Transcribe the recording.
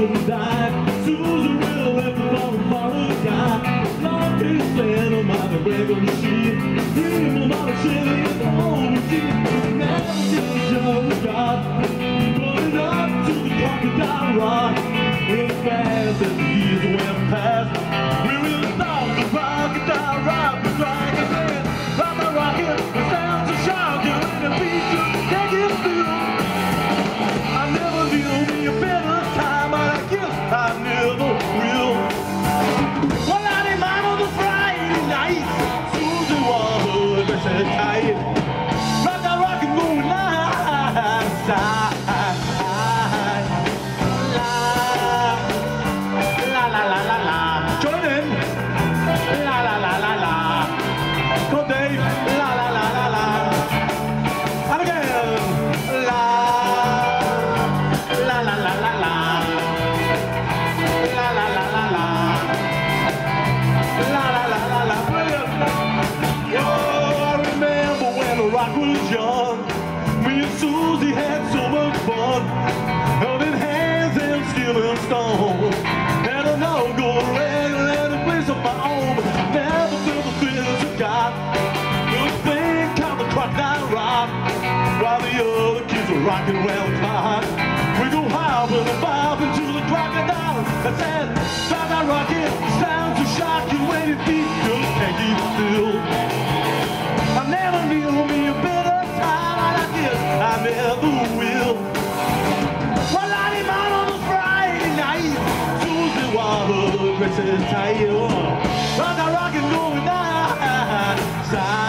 and dive. Susan Riddle left along the foreign guy. Long stand on oh, my regular machine. As the years went past. We will stop the crocodile rock. The dragon head. Rock rocket. The sounds of shark. And the beat to take it through. I never knew me a better time, but I guess I never will. Well, I on the Friday night. Susan was a said tight. Rock that rock and roll Join in. La, la, la, la, la. Go, Dave. La, la, la, la. La. La la la la la. La la la la la. La la la la la. Brilliant. Oh, I remember when the rock was young. Were rocking around. We go high with a bob into the crocodile. That said, start that rocket. Sounds of shocking when it beat just can't keep still. I never knew me a better time, I guess I never will. Well, I mine on a Friday night. Susie was a dressed tight. Rock a rock and going down. Side